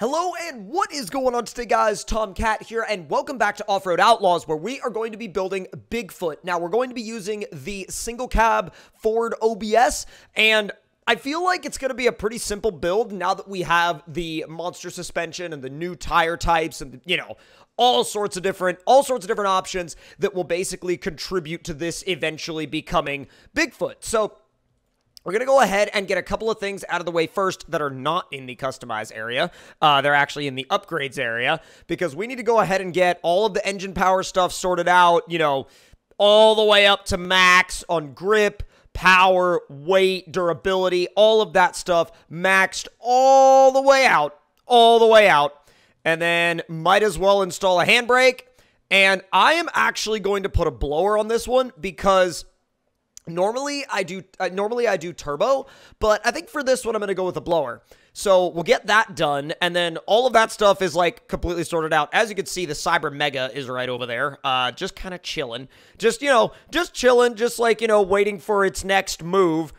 Hello and what is going on today guys? Tom Cat here and welcome back to Off-Road Outlaws where we are going to be building Bigfoot. Now we're going to be using the single cab Ford OBS and I feel like it's going to be a pretty simple build now that we have the monster suspension and the new tire types and you know all sorts of different all sorts of different options that will basically contribute to this eventually becoming Bigfoot. So we're going to go ahead and get a couple of things out of the way first that are not in the customize area. Uh, they're actually in the upgrades area because we need to go ahead and get all of the engine power stuff sorted out, you know, all the way up to max on grip, power, weight, durability, all of that stuff maxed all the way out, all the way out. And then might as well install a handbrake. And I am actually going to put a blower on this one because Normally I do uh, normally I do turbo, but I think for this one I'm going to go with a blower. So we'll get that done, and then all of that stuff is like completely sorted out. As you can see, the Cyber Mega is right over there, uh, just kind of chilling, just you know, just chilling, just like you know, waiting for its next move.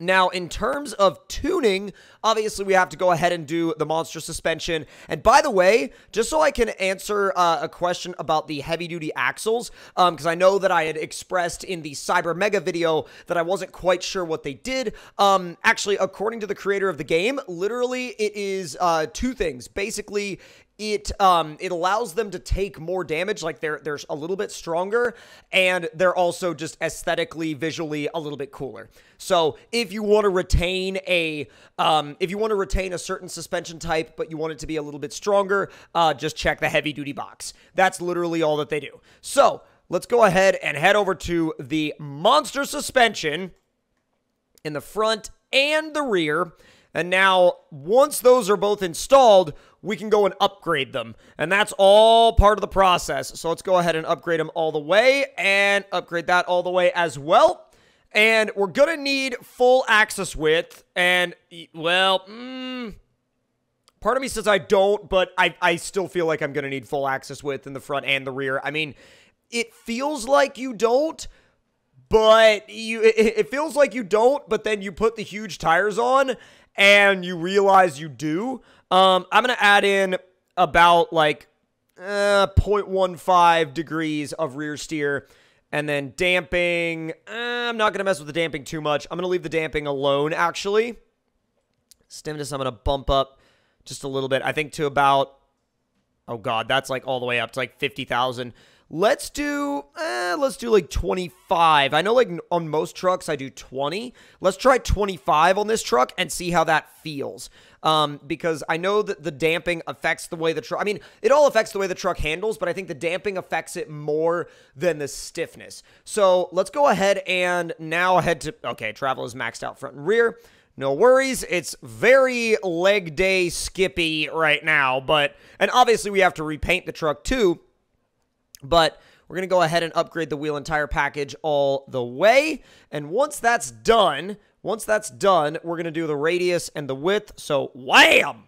Now, in terms of tuning, obviously we have to go ahead and do the monster suspension. And by the way, just so I can answer uh, a question about the heavy-duty axles, because um, I know that I had expressed in the Cyber Mega video that I wasn't quite sure what they did. Um, actually, according to the creator of the game, literally it is uh, two things. Basically, it um it allows them to take more damage like they're they're a little bit stronger and they're also just aesthetically visually a little bit cooler. So if you want to retain a um if you want to retain a certain suspension type but you want it to be a little bit stronger uh just check the heavy duty box. That's literally all that they do. So let's go ahead and head over to the monster suspension in the front and the rear. And now, once those are both installed, we can go and upgrade them. And that's all part of the process. So let's go ahead and upgrade them all the way and upgrade that all the way as well. And we're going to need full axle width. And, well, mm, part of me says I don't, but I, I still feel like I'm going to need full axle width in the front and the rear. I mean, it feels like you don't, but you it, it feels like you don't, but then you put the huge tires on and you realize you do. Um, I'm going to add in about like uh, 0.15 degrees of rear steer. And then damping, uh, I'm not going to mess with the damping too much. I'm going to leave the damping alone, actually. Stiffness, I'm going to bump up just a little bit. I think to about, oh God, that's like all the way up to like 50,000. Let's do, eh, let's do like 25. I know like on most trucks I do 20. Let's try 25 on this truck and see how that feels. Um, because I know that the damping affects the way the truck, I mean, it all affects the way the truck handles, but I think the damping affects it more than the stiffness. So let's go ahead and now head to, okay, travel is maxed out front and rear. No worries. It's very leg day skippy right now, but, and obviously we have to repaint the truck too. But we're going to go ahead and upgrade the wheel and tire package all the way. And once that's done, once that's done, we're going to do the radius and the width. So wham!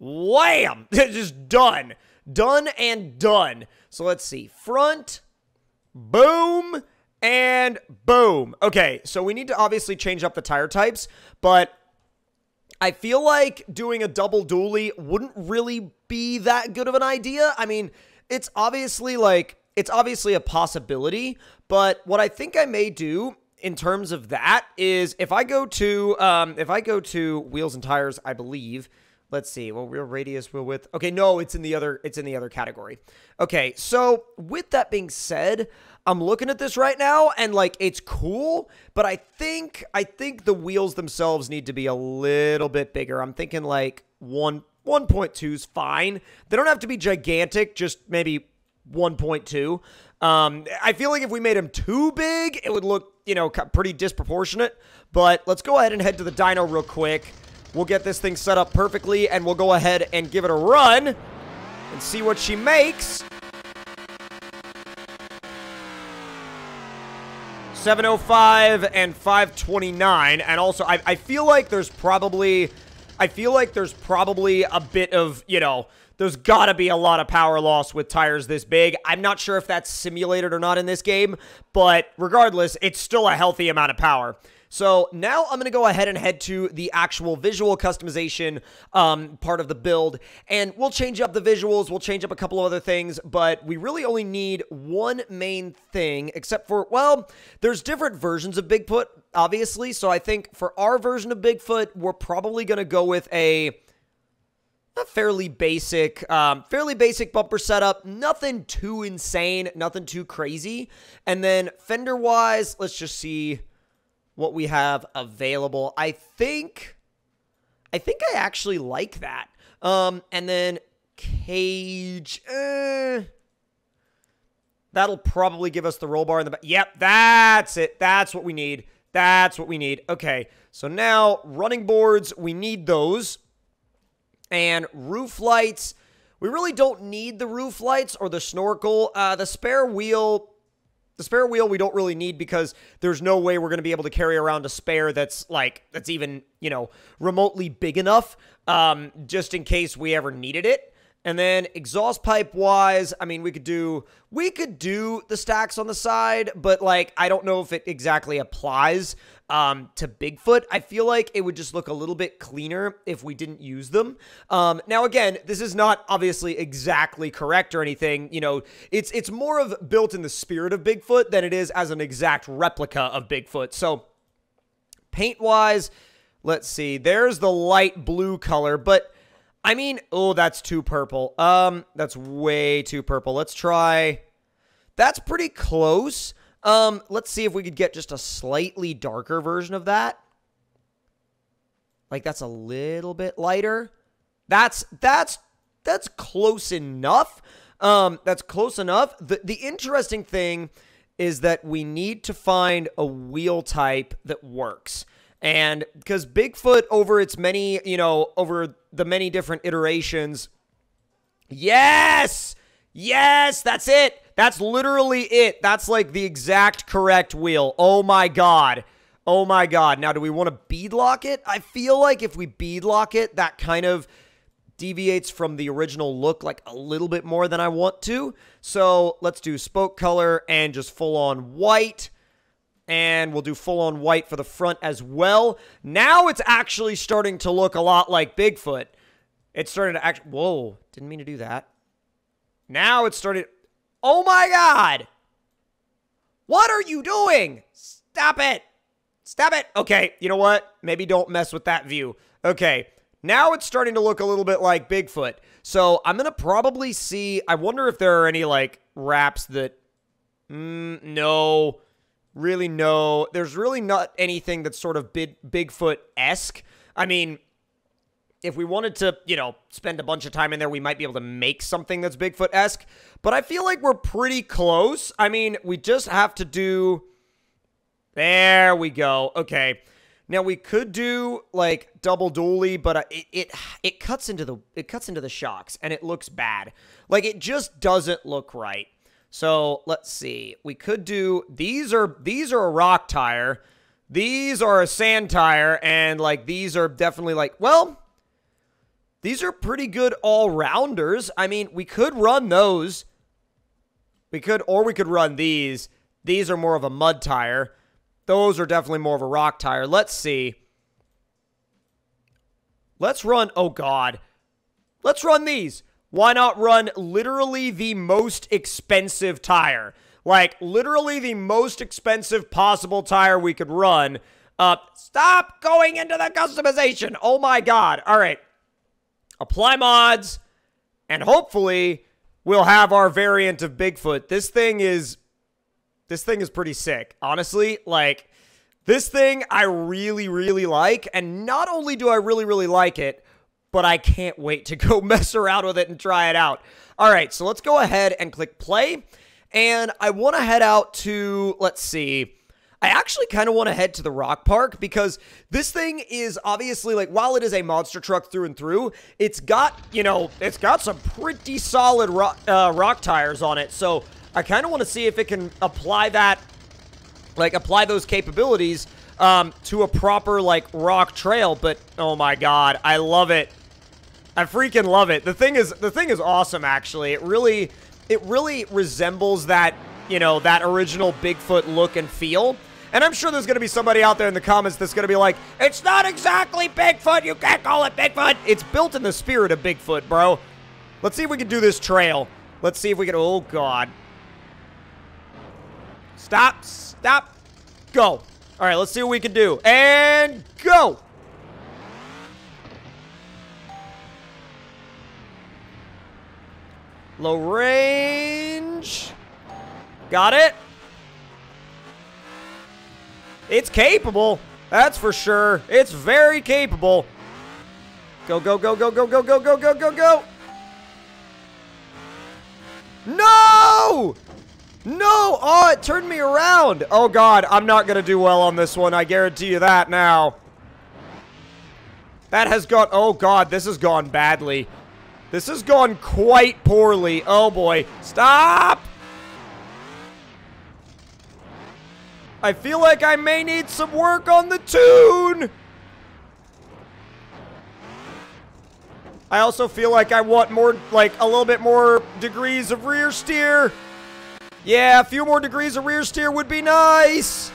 Wham! It's just done. Done and done. So let's see. Front, boom, and boom. Okay, so we need to obviously change up the tire types, but I feel like doing a double dually wouldn't really be that good of an idea. I mean, it's obviously like it's obviously a possibility, but what I think I may do in terms of that is if I go to um, if I go to wheels and tires, I believe. Let's see. Well, real radius, wheel width. Okay, no, it's in the other. It's in the other category. Okay, so with that being said, I'm looking at this right now, and like it's cool, but I think I think the wheels themselves need to be a little bit bigger. I'm thinking like one 1.2 is fine. They don't have to be gigantic, just maybe 1.2. Um, I feel like if we made them too big, it would look, you know, pretty disproportionate. But let's go ahead and head to the dyno real quick. We'll get this thing set up perfectly, and we'll go ahead and give it a run and see what she makes. 705 and 529. And also, I, I feel like there's probably I feel like there's probably a bit of, you know, there's got to be a lot of power loss with tires this big. I'm not sure if that's simulated or not in this game, but regardless, it's still a healthy amount of power. So now I'm going to go ahead and head to the actual visual customization um, part of the build, and we'll change up the visuals, we'll change up a couple of other things, but we really only need one main thing, except for, well, there's different versions of Bigfoot, obviously, so I think for our version of Bigfoot, we're probably going to go with a a fairly basic, um, fairly basic bumper setup. Nothing too insane, nothing too crazy. And then fender wise, let's just see what we have available. I think, I think I actually like that. Um, and then cage, eh, that'll probably give us the roll bar in the back. Yep, that's it. That's what we need. That's what we need. Okay, so now running boards, we need those. And roof lights, we really don't need the roof lights or the snorkel. Uh, the spare wheel, the spare wheel we don't really need because there's no way we're going to be able to carry around a spare that's like, that's even, you know, remotely big enough um, just in case we ever needed it. And then exhaust pipe wise, I mean, we could do we could do the stacks on the side, but like I don't know if it exactly applies um, to Bigfoot. I feel like it would just look a little bit cleaner if we didn't use them. Um, now, again, this is not obviously exactly correct or anything. You know, it's it's more of built in the spirit of Bigfoot than it is as an exact replica of Bigfoot. So, paint wise, let's see. There's the light blue color, but I mean, oh, that's too purple. Um, that's way too purple. Let's try. That's pretty close. Um, let's see if we could get just a slightly darker version of that. Like that's a little bit lighter. That's that's that's close enough. Um, that's close enough. The the interesting thing is that we need to find a wheel type that works. And because Bigfoot, over its many, you know, over the many different iterations, yes, yes, that's it. That's literally it. That's like the exact correct wheel. Oh my God. Oh my God. Now, do we want to bead lock it? I feel like if we bead lock it, that kind of deviates from the original look like a little bit more than I want to. So let's do spoke color and just full on white and we'll do full on white for the front as well. Now it's actually starting to look a lot like Bigfoot. It's starting to act. Whoa, didn't mean to do that. Now it's started. Oh my god! What are you doing? Stop it! Stop it! Okay, you know what? Maybe don't mess with that view. Okay, now it's starting to look a little bit like Bigfoot. So I'm gonna probably see. I wonder if there are any like wraps that. Mm, no really no. There's really not anything that's sort of big, Bigfoot esque. I mean, if we wanted to, you know, spend a bunch of time in there, we might be able to make something that's Bigfoot esque. But I feel like we're pretty close. I mean, we just have to do. There we go. Okay. Now we could do like double dually, but uh, it, it it cuts into the it cuts into the shocks and it looks bad. Like it just doesn't look right. So let's see. We could do these are these are a rock tire. These are a sand tire, and like these are definitely like, well, these are pretty good all-rounders. I mean, we could run those. We could, or we could run these. These are more of a mud tire. Those are definitely more of a rock tire. Let's see. Let's run, oh God. Let's run these why not run literally the most expensive tire? Like, literally the most expensive possible tire we could run. Uh, stop going into the customization. Oh my god. All right. Apply mods, and hopefully we'll have our variant of Bigfoot. This thing is this thing is pretty sick. Honestly, like this thing I really really like and not only do I really really like it, but I can't wait to go mess around with it and try it out. All right, so let's go ahead and click play. And I want to head out to, let's see, I actually kind of want to head to the Rock Park because this thing is obviously like while it is a monster truck through and through, it's got, you know, it's got some pretty solid rock, uh, rock tires on it. So I kind of want to see if it can apply that, like apply those capabilities um, to a proper like rock trail. But oh my god, I love it. I freaking love it. The thing is, the thing is awesome. Actually, it really, it really resembles that, you know, that original Bigfoot look and feel. And I'm sure there's going to be somebody out there in the comments that's going to be like, it's not exactly Bigfoot. You can't call it Bigfoot. It's built in the spirit of Bigfoot, bro. Let's see if we can do this trail. Let's see if we can. Oh, God. Stop. Stop. Go. All right, let's see what we can do. And go. Low range. Got it. It's capable. That's for sure. It's very capable. Go, go, go, go, go, go, go, go, go, go, go. No! No! Oh, it turned me around. Oh, God. I'm not going to do well on this one. I guarantee you that now. That has gone... Oh, God. This has gone badly. This has gone quite poorly. Oh, boy. Stop! I feel like I may need some work on the tune. I also feel like I want more, like, a little bit more degrees of rear steer. Yeah, a few more degrees of rear steer would be nice.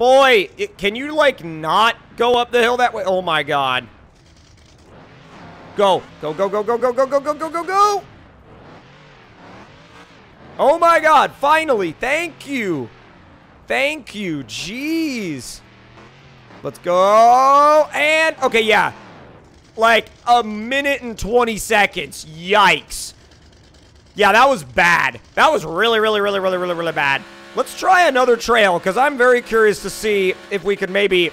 Boy, it, can you, like, not go up the hill that way? Oh, my God. Go. Go, go, go, go, go, go, go, go, go, go, go. Oh my god, finally. Thank you. Thank you. Jeez. Let's go. And, okay, yeah. Like, a minute and 20 seconds. Yikes. Yeah, that was bad. That was really, really, really, really, really, really bad. Let's try another trail, because I'm very curious to see if we could maybe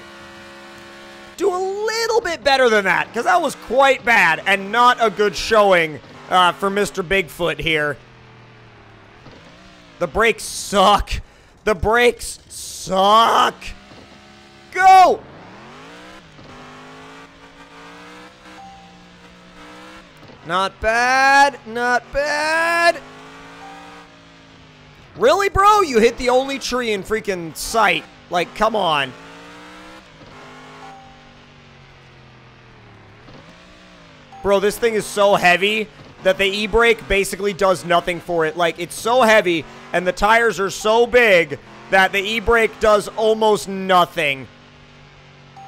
do a little bit better than that, because that was quite bad and not a good showing uh, for Mr. Bigfoot here. The brakes suck. The brakes suck. Go! Not bad. Not bad. Really, bro? You hit the only tree in freaking sight. Like, come on. Bro, this thing is so heavy that the e-brake basically does nothing for it. Like, it's so heavy and the tires are so big that the e-brake does almost nothing.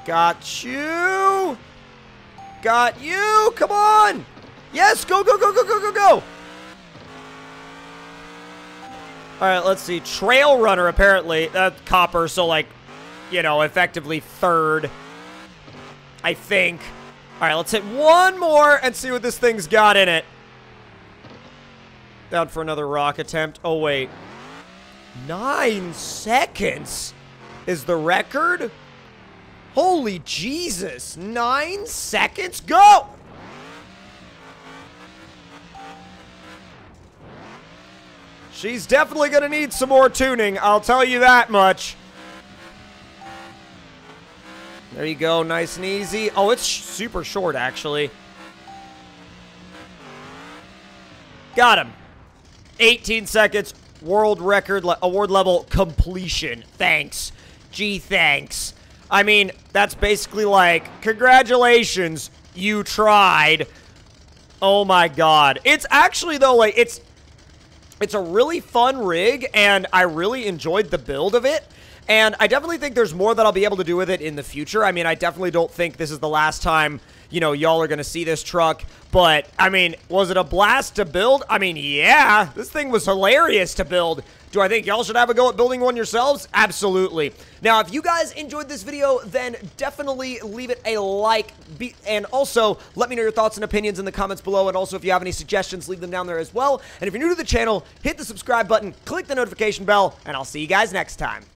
Got you. Got you. Come on. Yes, go, go, go, go, go, go, go. All right, let's see. Trail Runner, apparently. Uh, copper, so, like, you know, effectively third. I think. All right, let's hit one more and see what this thing's got in it. Down for another rock attempt. Oh, wait. Nine seconds is the record? Holy Jesus. Nine seconds? Go! She's definitely going to need some more tuning. I'll tell you that much. There you go. Nice and easy. Oh, it's super short, actually. Got him. 18 seconds, world record le award level completion. Thanks. Gee, thanks. I mean, that's basically like, congratulations, you tried. Oh my god. It's actually, though, like, it's... It's a really fun rig, and I really enjoyed the build of it. And I definitely think there's more that I'll be able to do with it in the future. I mean, I definitely don't think this is the last time you know, y'all are going to see this truck. But, I mean, was it a blast to build? I mean, yeah. This thing was hilarious to build. Do I think y'all should have a go at building one yourselves? Absolutely. Now, if you guys enjoyed this video, then definitely leave it a like. Be and also, let me know your thoughts and opinions in the comments below. And also, if you have any suggestions, leave them down there as well. And if you're new to the channel, hit the subscribe button, click the notification bell, and I'll see you guys next time.